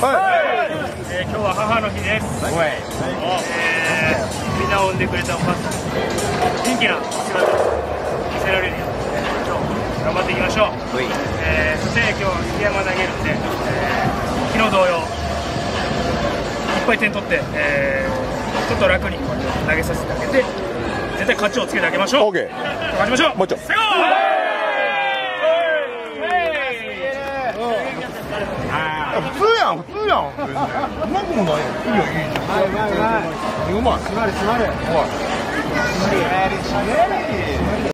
、えー、今日は母の日です、はい、えー、みんなを産んでくれたお母さん。元気な姿を見せられるように、えー、今日頑張っていきましょう、はい。えー、そして今日杉山投げるんで、えー、昨日同様いっぱい点取って、えー、ちょっと楽に投げさせてあげて絶対勝ちをつけてあげましょう、OK、勝ちましょう。もう一丁普通やん普通やん。うまくもないいいよいいじゃん。うまい。うままい